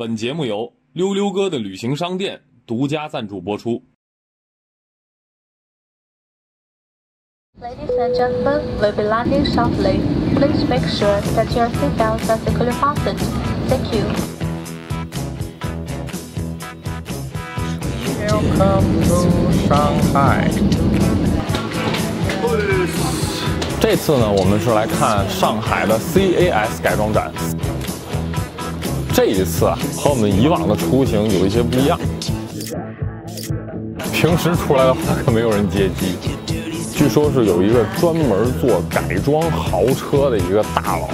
本节目由溜溜哥的旅行商店独家赞助播出。Ladies and gentlemen, we'll be landing shortly. Please make sure that your seatbelts are securely fastened. Thank you. Welcome to Shanghai.。这次呢，我们是来看上海的 CAS 改装展。这一次啊，和我们以往的出行有一些不一样。平时出来的话，可没有人接机。据说是有一个专门做改装豪车的一个大佬，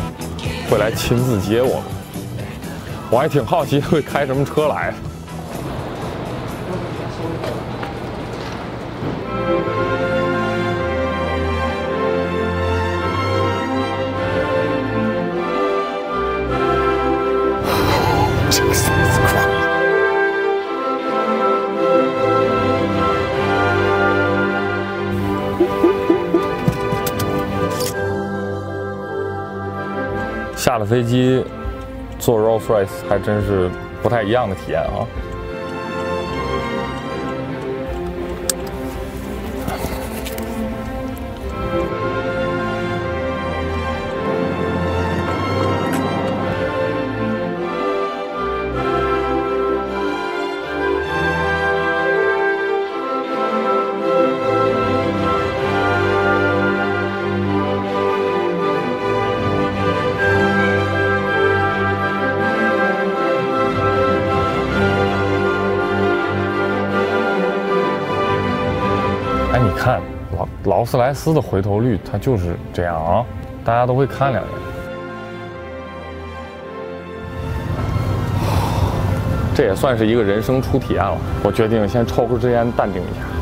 会来亲自接我们。我还挺好奇会开什么车来。下了飞机，坐 Rolls Royce 还真是不太一样的体验啊。斯莱斯的回头率，它就是这样啊，大家都会看两眼。这也算是一个人生初体验了。我决定先抽根支烟淡定一下。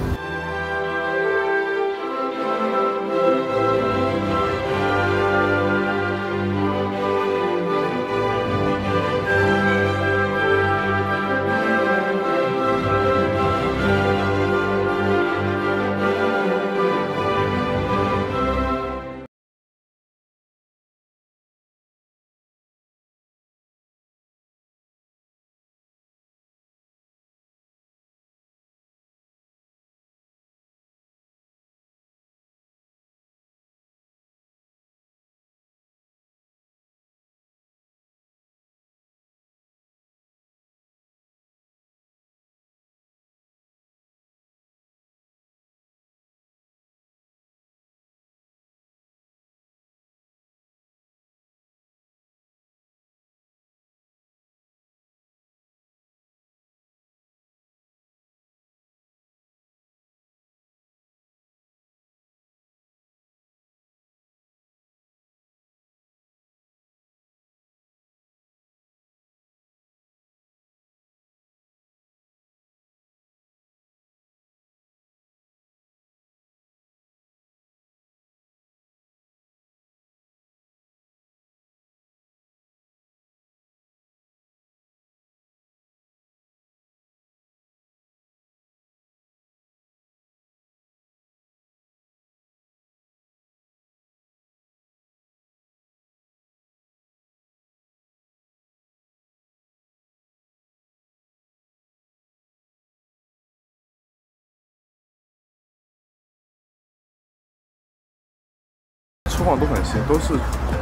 况都很新，都是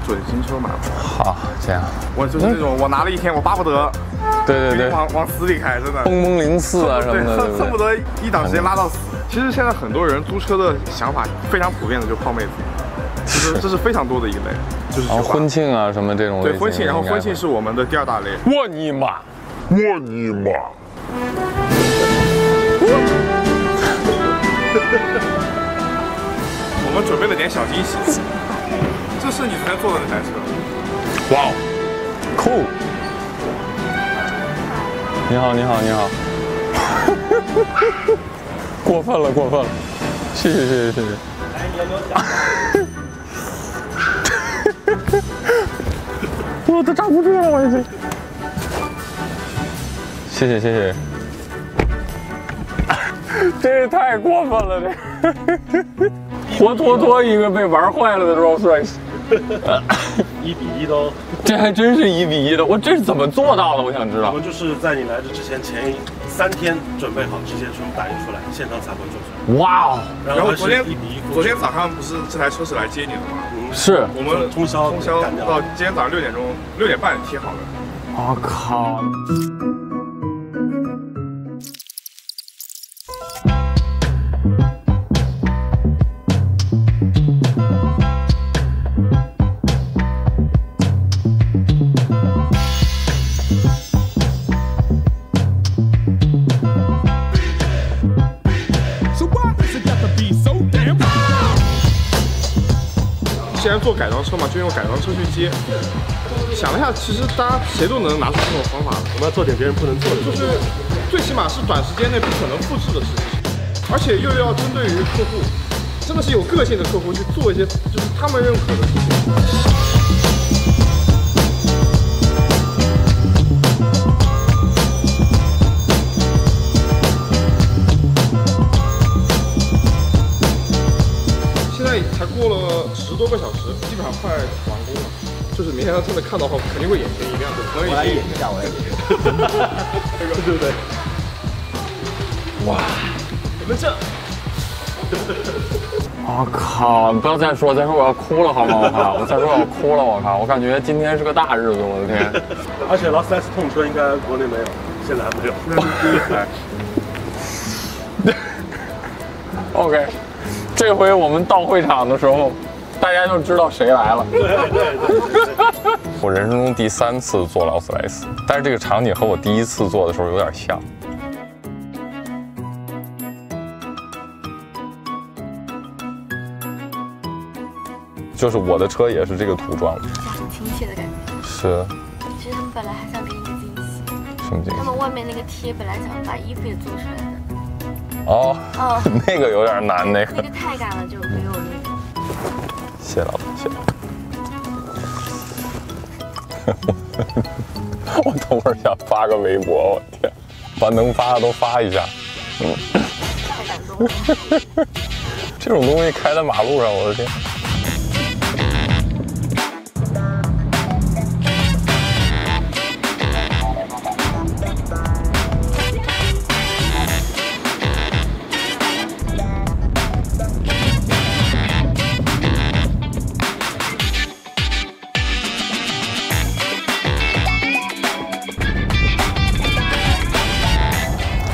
准新车买的。好，这样。我就是那种，我拿了一天，我巴不得对对对，往往死里开，真的。蹦蹦零四啊什么对，的，恨恨不？得一档时间拉到死。其实现在很多人租车的想法非常普遍的，就泡妹子，就是 这是非常多的一类，就是婚庆啊什么这种类。对婚庆，然后婚庆是我们的第二大类。我尼玛！我尼玛！我们准备了点小惊喜，这是你昨天坐的那台车。哇哦，酷！你好，你好，你好。过分了，过分了！谢谢，谢谢，谢谢。我都站不住了，我已经。谢谢，谢谢。这也太过分了，这活脱脱一个被玩坏了的 Rolls Royce。一比一的哦这还真是一比一的，我这是怎么做到的？我想知道。我们就是在你来这之前前三天准备好，直接全部打印出来，现场才会做出来。哇哦，然后昨天一比一昨天早上不是这台车是来接你的吗？是，我们通宵通宵到今天早上六点钟六点半贴好的。我靠！然做改装车嘛，就用改装车去接。想了一下，其实大家谁都能拿出这种方法，我们要做点别人不能做的，就是最起码是短时间内不可能复制的事情，而且又要针对于客户，真的是有个性的客户去做一些就是他们认可的事情。多个小时，基本上快完工了。就是明天真的看到后，肯定会眼前一亮我来演一下，我来演。对不对？哇我靠！你不要再说，再说我要哭了好吗？我靠！我再说我要哭了，我靠！我感觉今天是个大日子，我的天！而且劳斯莱斯痛车应该国内没有，现在还没有。那是第一台。OK，这回我们到会场的时候，大家就知道谁来了。对对对。我人生中第三次坐劳斯莱斯，但是这个场景和我第一次坐的时候有点像。就是我的车也是这个涂装，很亲切的感觉。是其实他们本来还想给你个惊喜，什么惊喜？他们外面那个贴本来想把衣服也做出来的，哦，哦，那个有点难，那个那个。太赶了，就没有那个。谢老板，谢。我等会儿想发个微博，我天，把能发的都发一下。太感动了。这种东西开在马路上，我的天！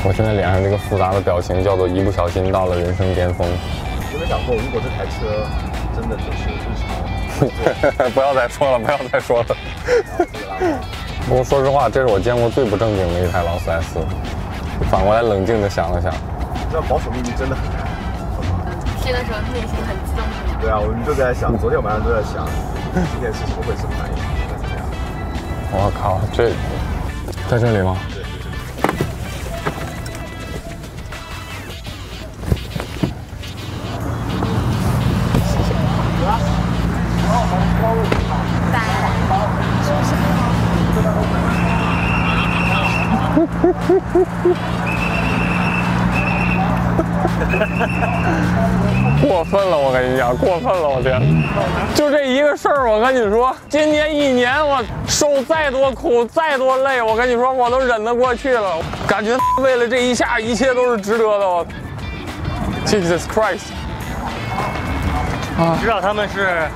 我现在脸上这个复杂的表情叫做一不小心到了人生巅峰。有没有想过，如果这台车真的就是日常，不要再说了，不要再说了。不过说实话，这是我见过最不正经的一台劳斯莱斯。反过来冷静地想了想，这保守秘密真的很难。贴的时候内心很激动，是吗？对啊，我们就在想，昨天晚上都在想，今天事情会什么反应，会怎么样？我靠，这在这里吗？过分了，我跟你讲，过分了，我天！就这一个事儿，我跟你说，今年一年我受再多苦，再多累，我跟你说，我都忍得过去了。感觉 为了这一下，一切都是值得的。我 Jesus Christ！知道他们是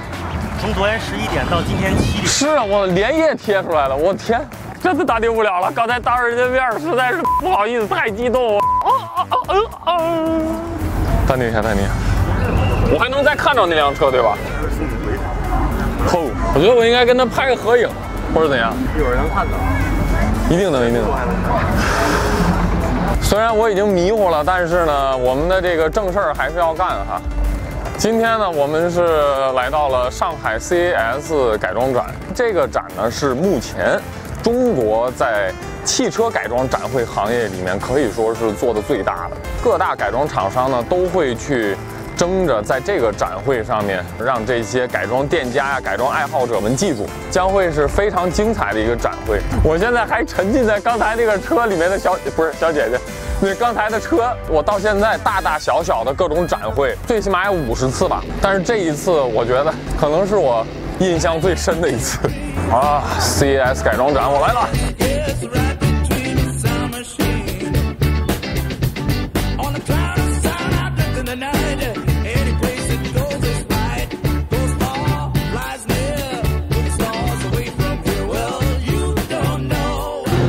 从昨天十一点到今天七点，是啊，我连夜贴出来的，我天，真的打听不了了。刚才当着人家面儿，实在是不好意思，太激动了。啊啊啊啊啊！淡定一下，淡定一下。我还能再看着那辆车，对吧？哦，我觉得我应该跟他拍个合影，或者怎样。一会儿能看到。一定能，一定能。虽然我已经迷糊了，但是呢，我们的这个正事儿还是要干哈。今天呢，我们是来到了上海 CAS 改装展。这个展呢，是目前中国在汽车改装展会行业里面可以说是做的最大的。各大改装厂商呢，都会去争着在这个展会上面，让这些改装店家呀、改装爱好者们记住，将会是非常精彩的一个展会。我现在还沉浸在刚才那个车里面的小，不是小姐姐。那刚才的车，我到现在大大小小的各种展会，最起码有五十次吧。但是这一次，我觉得可能是我印象最深的一次。啊，CES 改装展我来了。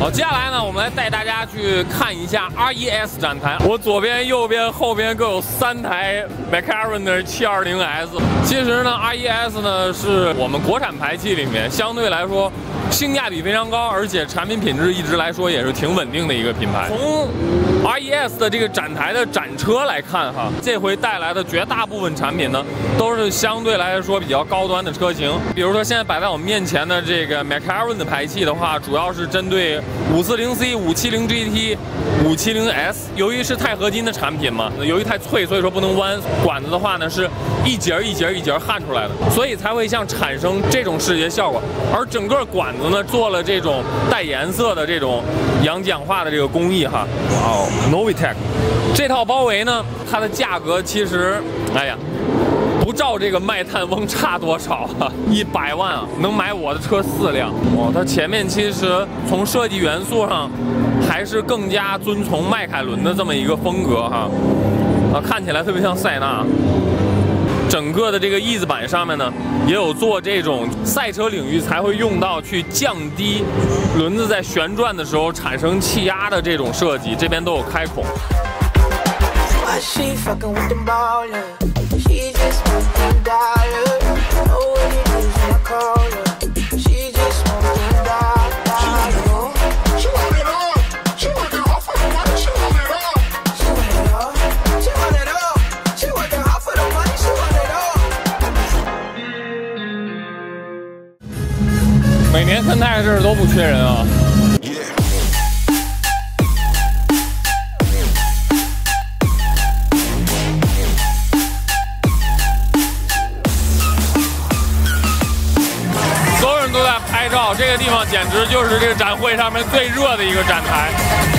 好，接下来呢，我们来带大家去看一下 RES 展台。我左边、右边、后边各有三台 McLaren 的 720S。其实呢，RES 呢是我们国产排气里面相对来说性价比非常高，而且产品品质一直来说也是挺稳定的一个品牌。从 RES 的这个展台的展车来看，哈，这回带来的绝大部分产品呢，都是相对来说比较高端的车型。比如说现在摆在我们面前的这个 McLaren 的排气的话，主要是针对 540C、570 GT、570S。由于是钛合金的产品嘛，由于太脆，所以说不能弯。管子的话呢，是一节一节一节焊出来的，所以才会像产生这种视觉效果。而整个管子呢，做了这种带颜色的这种氧氧化的这个工艺哈。哇哦，Novitec 这套包围呢，它的价格其实，哎呀。不照这个卖炭翁差多少啊！一百万啊，能买我的车四辆。哦，它前面其实从设计元素上，还是更加遵从迈凯伦的这么一个风格哈。啊，看起来特别像塞纳。整个的这个翼子板上面呢，也有做这种赛车领域才会用到去降低轮子在旋转的时候产生气压的这种设计，这边都有开孔。She fucking with them ballin'. She just wants to die 在这儿都不缺人啊。所有人都在拍照，这个地方简直就是这个展会上面最热的一个展台。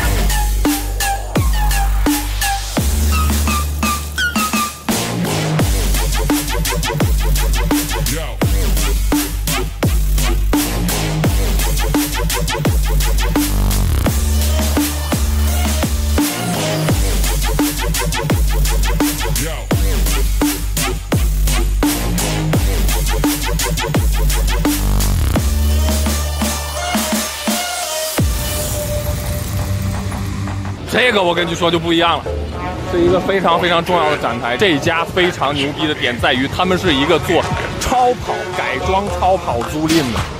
这个我跟你说就不一样了，是一个非常非常重要的展台。这家非常牛逼的点在于，他们是一个做超跑改装、超跑租赁的。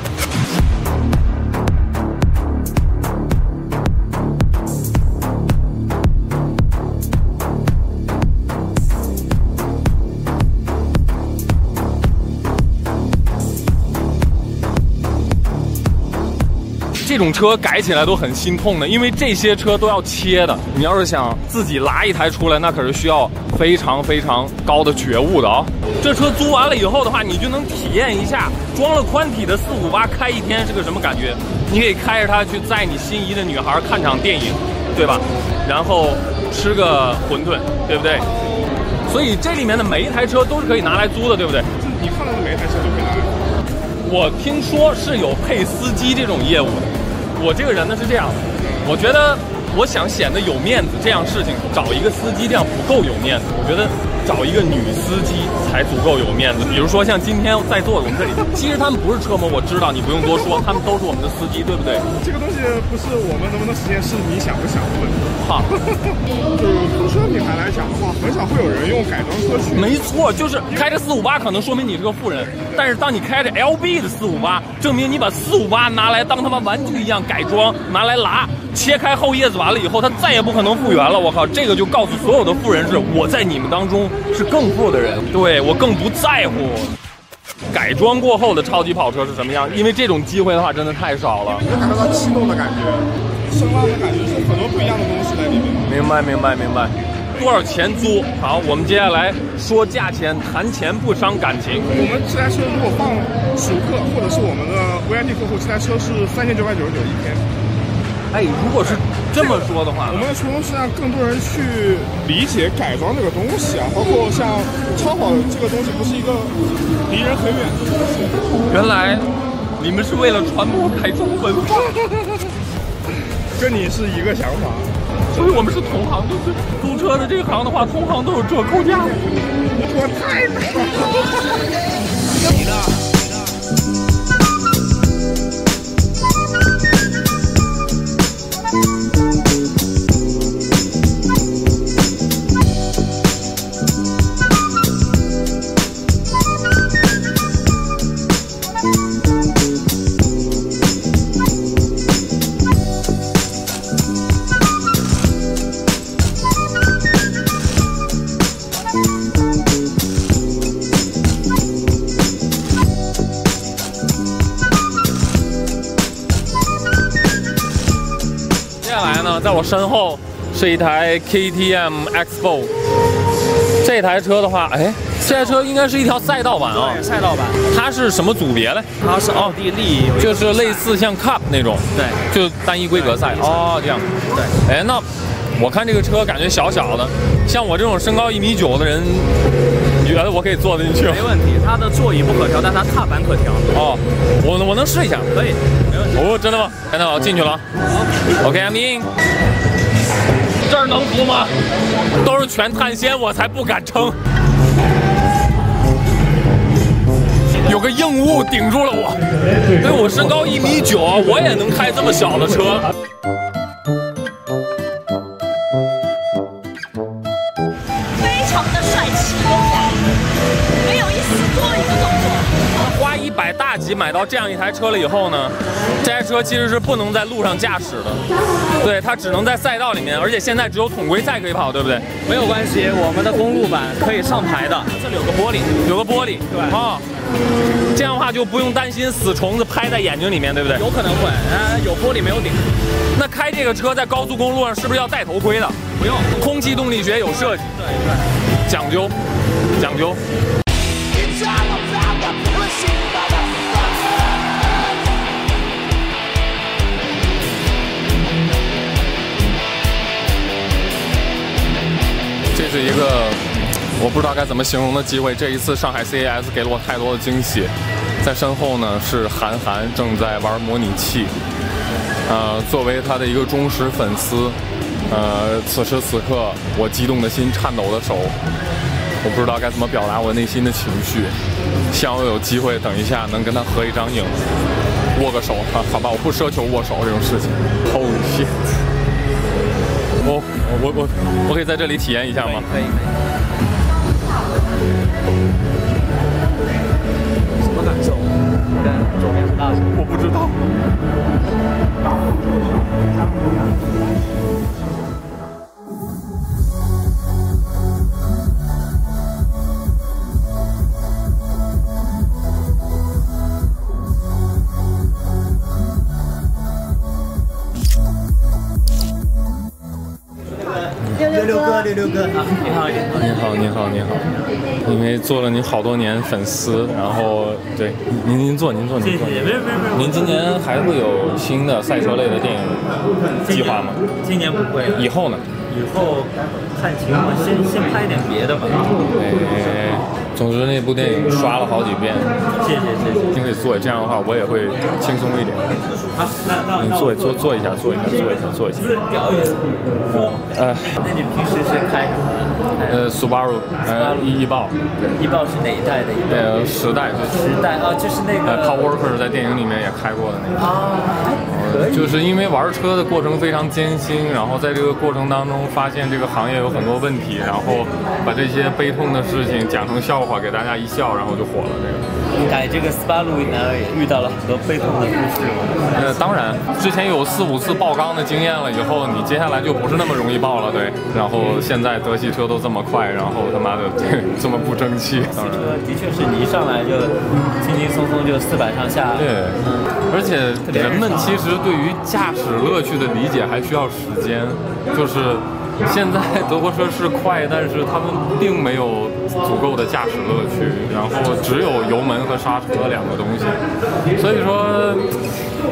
这种车改起来都很心痛的，因为这些车都要切的。你要是想自己拉一台出来，那可是需要非常非常高的觉悟的啊！这车租完了以后的话，你就能体验一下装了宽体的四五八开一天是个什么感觉。你可以开着它去载你心仪的女孩看场电影，对吧？然后吃个馄饨，对不对？所以这里面的每一台车都是可以拿来租的，对不对？你看到的每一台车都可以拿来。我听说是有配司机这种业务的。我这个人呢是这样，我觉得我想显得有面子，这样事情找一个司机这样不够有面子。我觉得找一个女司机才足够有面子。比如说像今天在座的我们这里，其实他们不是车模，我知道你不用多说，他们都是我们的司机，对不对？这个东西不是我们能不能实现，是你想不想的问题。好，就是租车品牌来讲的话，很少会有人用改装车去。没错，就是开着四五八，可能说明你是个富人。但是当你开着 LB 的四五八，证明你把四五八拿来当他妈玩具一样改装，拿来拉，切开后叶子完了以后，它再也不可能复原了。我靠，这个就告诉所有的富人是，我在你们当中是更富的人，对我更不在乎。改装过后的超级跑车是什么样？因为这种机会的话，真的太少了。能 感受到激动的感觉，声浪的感觉，是很多不一样的东西在里面。明白，明白，明白。多少钱租？好，我们接下来说价钱，谈钱不伤感情。我们这台车如果放熟客或者是我们的 VIP 客户，这台车是三千九百九十九一天。哎，如果是这么说的话，我们的初衷是让更多人去理解改装这个东西啊，包括像超跑这个东西，不是一个离人很远的东西。原来你们是为了传播改装文化，跟你是一个想法。所以我们是同行，就是租车的这一行的话，同行都有折扣价。我太美了。身后是一台 KTM X4。这台车的话，哎，这台车应该是一条赛道版啊、对，赛道版，它是什么组别嘞？它是奥地利就是类似像 Cup 那种，对就单一规格赛。哦，这样。对，哎，那我看这个车感觉小小的，像我这种身高一米九的人，你觉得我可以坐得进去吗？没问题。它的座椅不可调，但它踏板可调。哦，我我能试一下。可以，没问题。哦，真的吗？看到我进去了。OK，I'm in。这儿能扶吗？都是全碳纤，我才不敢撑。有个硬物顶住了我，对我身高一米九，我也能开这么小的车。一百大几买到这样一台车了以后呢，这台车其实是不能在路上驾驶的，对，它只能在赛道里面，而且现在只有统规赛可以跑，对不对？没有关系，我们的公路版可以上牌的，这里有个玻璃，有个玻璃，对哦，这样的话就不用担心死虫子拍在眼睛里面，对不对？有可能会，呃，有玻璃没有顶。那开这个车在高速公路上是不是要戴头盔的？不用，空气动力学有设计，对对。讲究，讲究。是一个我不知道该怎么形容的机会。这一次上海 CAS 给了我太多的惊喜。在身后呢是韩寒正在玩模拟器。呃，作为他的一个忠实粉丝，呃，此时此刻我激动的心、颤抖的手，我不知道该怎么表达我内心的情绪。希望我有机会等一下能跟他合一张影，握个手。啊，好吧，我不奢求握手这种事情。Holy shit！我我我我可以在这里体验一下吗？可以可以。什么感受？跟左边是大熊？我不知道。六六哥，啊！你好，你好，你好，你好，你好。因为做了您好多年粉丝，然后对您您坐您坐您坐。谢谢，没有没有没有。您今年还会有新的赛车类的电影计划吗？今年不会了。以后呢？以后看情况，先先拍点别的吧。哎，总之那部电影刷了好几遍。谢谢谢谢。您可以坐，这样的话我也会轻松一点。好，那那您坐坐坐一下，坐一下，坐一下，坐一下。表演。呃，那你平时是开什么？呃，Subaru，呃，翼豹。翼豹是哪一代的？呃，时代就是。时代啊，就是那个。呃，Paul Walker 在电影里面也开过的那个。啊，就是因为玩车的过程非常艰辛，然后在这个过程当中发现这个行业有很多问题，然后把这些悲痛的事情讲成笑话给大家一笑，然后就火了。这个。改这个 SPA 路呢，也遇到了很多悲痛的故事。呃，当然，之前有四五次爆缸的经验了，以后你接下来就不是那么容易爆了，对。然后现在德系车都这么快，然后他妈的对这么不争气。德系车的确是你一上来就轻轻松松就四百上下。对，而且人们其实对于驾驶乐趣的理解还需要时间，就是。现在德国车是快，但是他们并没有足够的驾驶乐趣，然后只有油门和刹车两个东西，所以说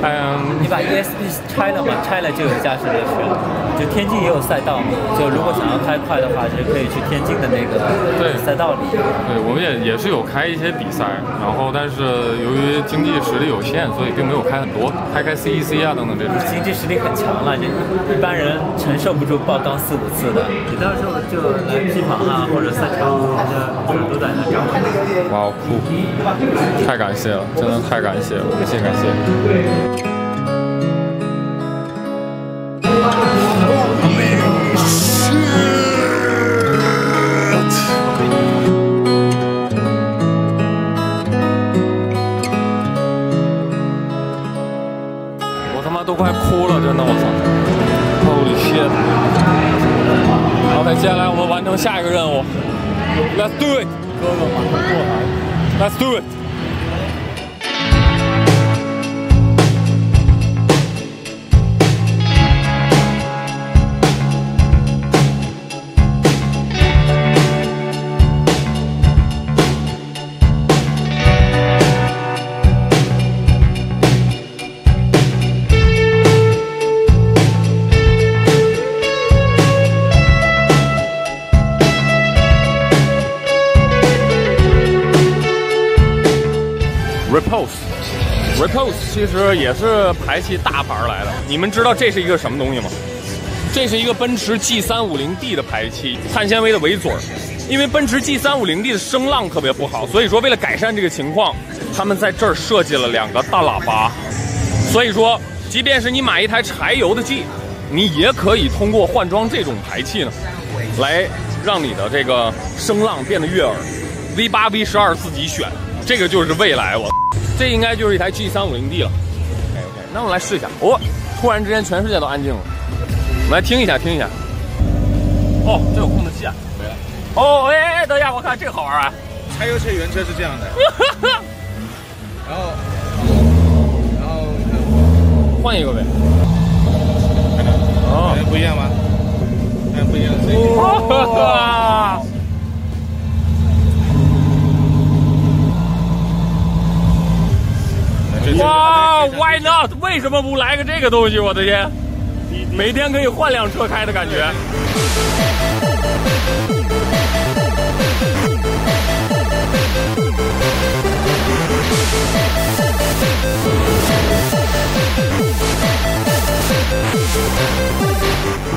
嗯，你把 ESP 拆了嘛，拆了就有驾驶乐趣了。就天津也有赛道嘛，就如果想要开快的话，就可以去天津的那个对赛道里。对，我们也也是有开一些比赛，然后但是由于经济实力有限，所以并没有开很多，开开 CEC 啊等等这种。经济实力很强了，就一般人承受不住爆缸四五次的。你到时候就来 P 房啊，或者赛场，人家都在那找我。哇，酷！太感谢了，真的太感谢了，感谢感谢。接下来我们完成下一个任务，Let's do it！哥哥马上过来。Let's do it！Repose 其实也是排气大牌来的。你们知道这是一个什么东西吗？这是一个奔驰 G 3 5 0 D 的排气，碳纤维的尾嘴儿。因为奔驰 G 3 5 0 D 的声浪特别不好，所以说为了改善这个情况，他们在这儿设计了两个大喇叭。所以说，即便是你买一台柴油的 G，你也可以通过换装这种排气呢，来让你的这个声浪变得悦耳。V 8 V 1 2自己选，这个就是未来我。这应该就是一台 G 三五零 D 了。OK OK，那我们来试一下。哦，突然之间全世界都安静了。我们来听一下，听一下。哦，这有控制器啊。没了。哦，哎哎哎，等一下，我看这个好玩啊。柴油车、原车是这样的。然后，然后换一个呗。哦，不一样吗？哎不一样的 哇！，Why not？为什么不来个这个东西？我的天，每天可以换辆车开的感觉。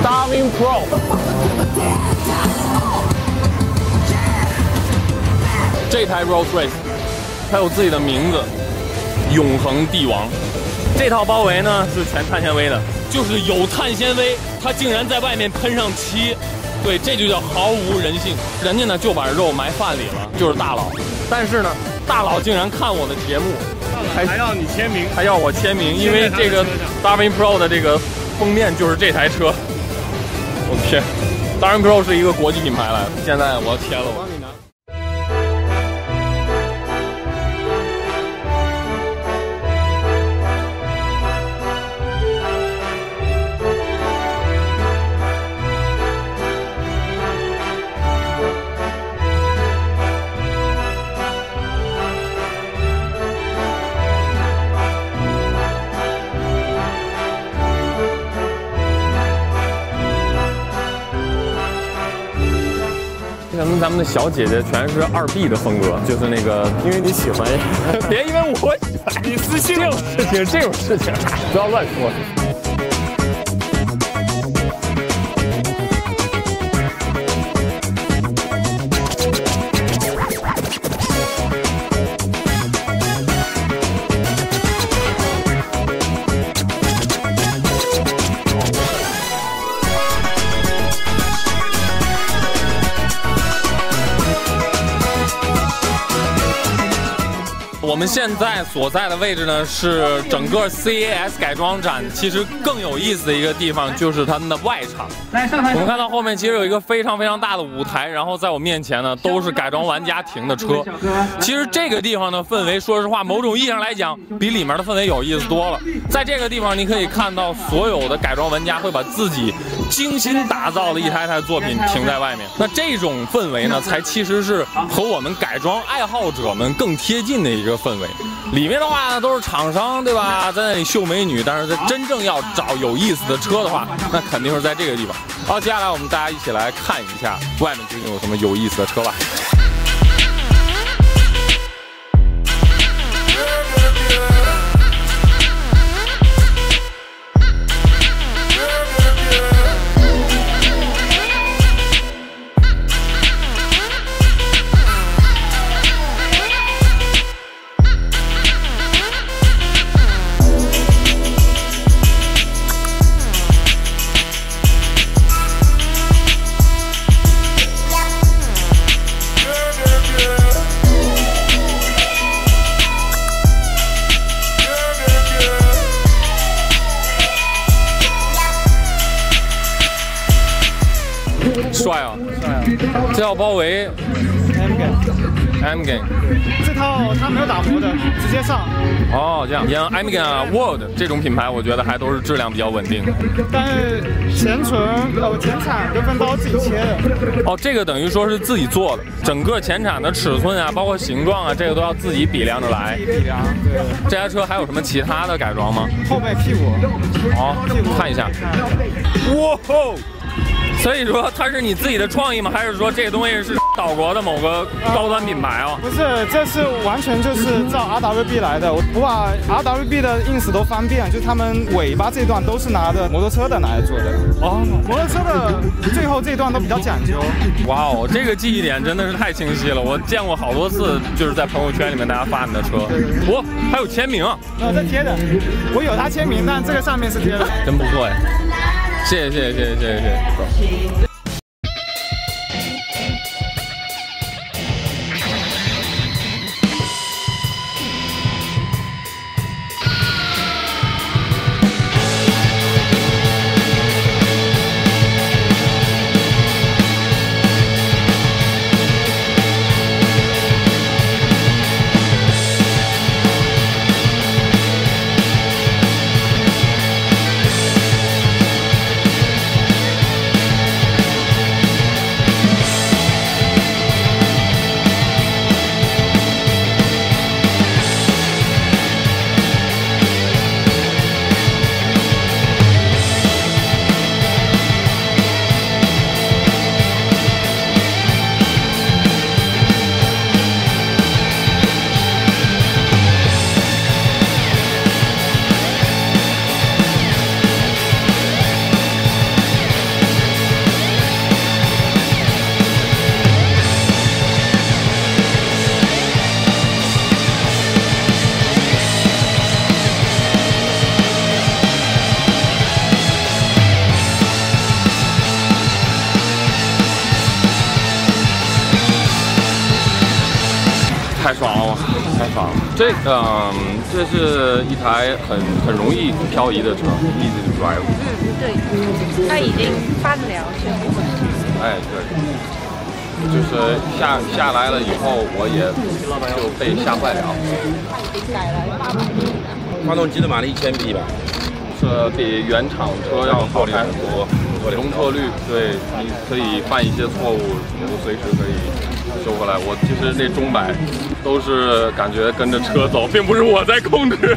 Darwin Pro，这台 Rolls Royce 它有自己的名字。永恒帝王，这套包围呢是全碳纤维的，就是有碳纤维，它竟然在外面喷上漆，对，这就叫毫无人性。人家呢就把肉埋饭里了，就是大佬。但是呢，大佬竟然看我的节目，还还要你签名，还要我签名，因为这个 Darwin Pro 的这个封面就是这台车。我天，Darwin Pro 是一个国际品牌来的，现在我要签了我。们的小姐姐全是二 B 的风格，就是那个，因为你喜欢，别因为我喜欢，你私信这种事情，这种事情不要乱说。我们现在所在的位置呢，是整个 CES 改装展。其实更有意思的一个地方就是他们的外场。我们看到后面其实有一个非常非常大的舞台，然后在我面前呢都是改装玩家停的车。其实这个地方的氛围，说实话，某种意义上来讲，比里面的氛围有意思多了。在这个地方，你可以看到所有的改装玩家会把自己精心打造的一台台作品停在外面。那这种氛围呢，才其实是和我们改装爱好者们更贴近的一个氛围。里面的话呢都是厂商对吧，在那里秀美女，但是在真正要找有意思的车的话，那肯定是在这个地方。好，接下来我们大家一起来看一下外面究竟有什么有意思的车吧。M g a n 这套它没有打磨的，直接上。哦，这样，像 M g a n 啊、World 这种品牌，我觉得还都是质量比较稳定的。但是前唇呃前铲跟分刀自己切的。哦，这个等于说是自己做的，整个前铲的尺寸啊，包括形状啊，这个都要自己比量着来。比量，对。这台车还有什么其他的改装吗？后背屁股。好，看一下。哇吼！所以说它是你自己的创意吗？还是说这个东西是岛国的某个高端品牌啊？不是，这是完全就是照 RWB 来的。我我把 RWB 的 ins 都翻遍，就他们尾巴这段都是拿的摩托车的拿来做的。哦，摩托车的最后这段都比较讲究。哇哦，这个记忆点真的是太清晰了。我见过好多次，就是在朋友圈里面大家发你的车。我还有签名啊？哦，这贴的，我有他签名，但这个上面是贴的。真不错哎。谢谢谢谢谢谢谢谢。这个、嗯，这是一台很很容易漂移的车，easy to drive。嗯，对，它已经翻了全部。哎，对，就是下下来了以后，我也就被吓坏了。发动机的马力一千匹吧，是比原厂车要好开很多。容错率，对，你可以犯一些错误，你都随时可以收回来。我其实那钟摆都是感觉跟着车走，并不是我在控制。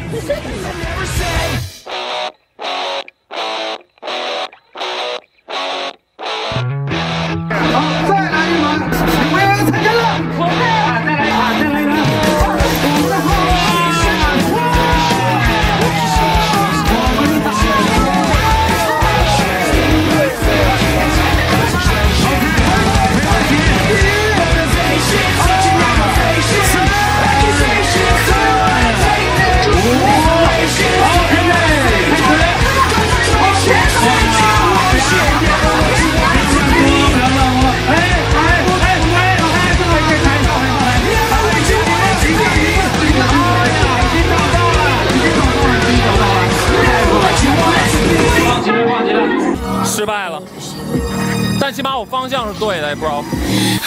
起码我方向是对的，bro。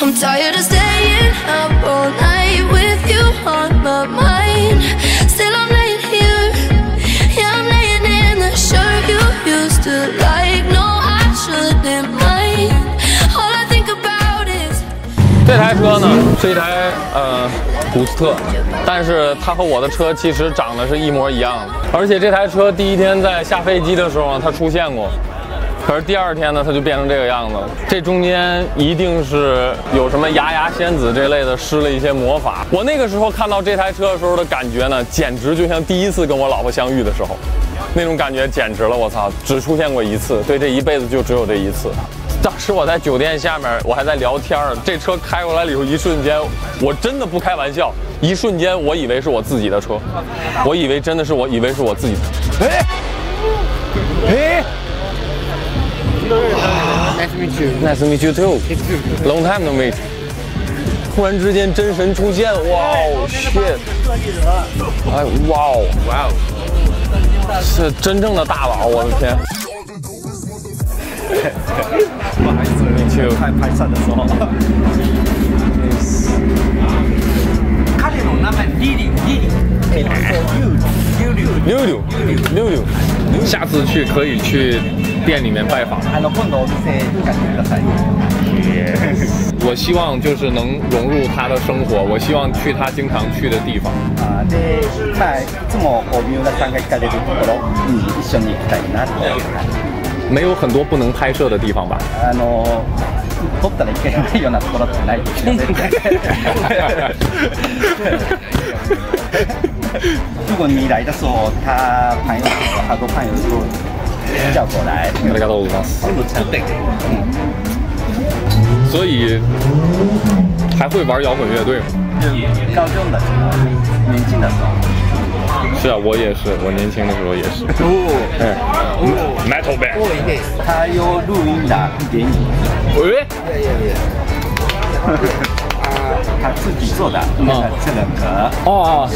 I'm tired of staying up all night with you on my mind. Still, I'm laying here. Yeah, I'm laying in the shirt you used to like. No, I shouldn't mind. All I think about is. 这台车呢是一台呃古斯特，但是它和我的车其实长得是一模一样的，而且这台车第一天在下飞机的时候它出现过。可是第二天呢，它就变成这个样子了。这中间一定是有什么牙牙仙子这类的施了一些魔法。我那个时候看到这台车的时候的感觉呢，简直就像第一次跟我老婆相遇的时候，那种感觉简直了。我操，只出现过一次，对，这一辈子就只有这一次。当时我在酒店下面，我还在聊天儿，这车开过来了以后，一瞬间，我真的不开玩笑，一瞬间我以为是我自己的车，我以为真的是我以为是我自己的。哎，哎。Nice to meet you. Nice to meet you too. Long time no meet. 突然之间真神出现，哇哦，shit！哎，哇哦，哇哦，是真正的大佬，我的天！不好意思，拍拍摄的时候。彼の名前リリリリ。六六六六六六，下次去可以去 店里面拜访。我希望就是能融入他的生活，我希望去他经常去的地方。あで、まあいつもこう三浦さんが行かれるところに一緒に行きたいなと。没有很多不能拍摄的地方吧？あの撮ったらいけないようなところってないですよね。如果你来的时候，他朋友好多朋友就 叫过来。ありがとうございます。所以还会玩摇滚乐队吗？高中的时候，年轻的时候。是啊，我也是，我年轻的时候也是。哦，哎，metal band。他有录音的电影。喂。他自己做的那个这个歌。哦。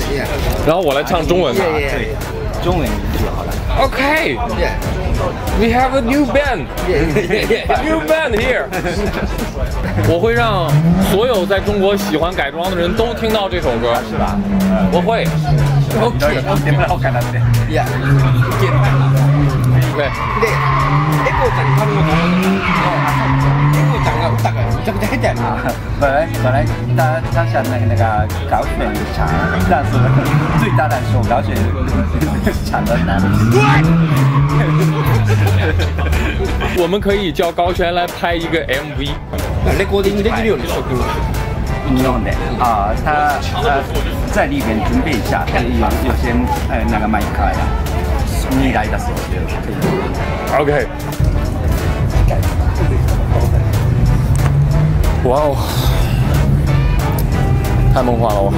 然后我来唱中文的。对， 中文就好了。 Okay. We have a new band. New band here. 我会让所有在中国喜欢改装的人都听到这首歌，是吧？我会。OK。好看的对。いや、对。で、エコーちゃんに頼もうと思ってたエコー ちゃんが歌がめちゃくちゃ下手やな。本来本来他他想那个那个高选场，但是最大的说高选场的难。我们可以叫高璇来拍一个 MV。レコーディングできるようにしとく。日本的啊，他呃在里面准备一下，有有些呃那个麦克呀，你来的时候就可以。 OK。 哇哦，太梦幻了我。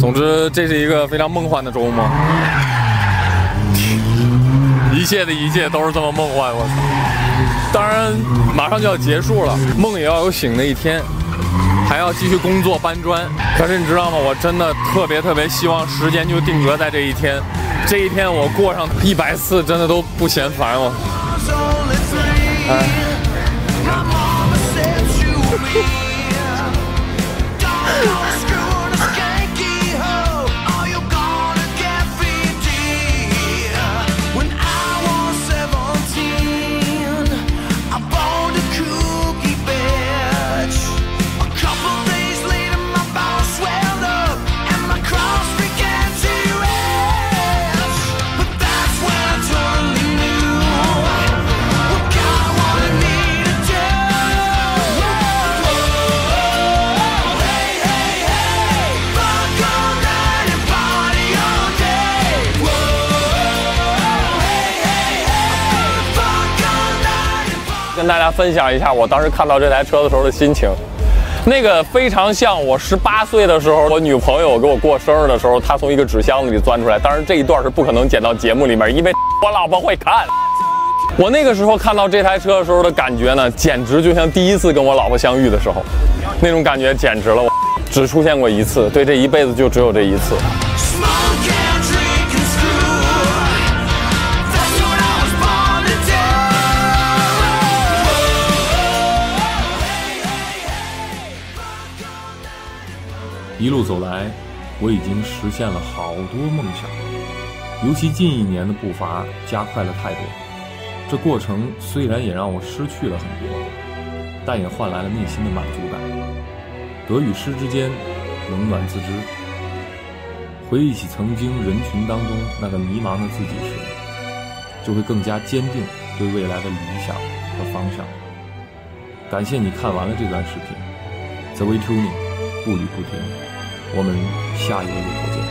总之，这是一个非常梦幻的周末，一切的一切都是这么梦幻。我操！当然，马上就要结束了，梦也要有醒的一天，还要继续工作搬砖。可是你知道吗？我真的特别特别希望时间就定格在这一天，这一天我过上一百次，真的都不嫌烦我。哎。Don't go to school. 跟大家分享一下我当时看到这台车的时候的心情，那个非常像我十八岁的时候，我女朋友给我过生日的时候，她从一个纸箱子里钻出来。当然这一段是不可能剪到节目里面，因为 我老婆会看。我那个时候看到这台车的时候的感觉呢，简直就像第一次跟我老婆相遇的时候，那种感觉简直了。我只出现过一次，对，这一辈子就只有这一次。一路走来，我已经实现了好多梦想，尤其近一年的步伐加快了太多。这过程虽然也让我失去了很多，但也换来了内心的满足感。得与失之间，冷暖自知。回忆起曾经人群当中那个迷茫的自己时，就会更加坚定对未来的理想和方向。感谢你看完了这段视频，The Way To Me，步履不停。我们下一个路口见。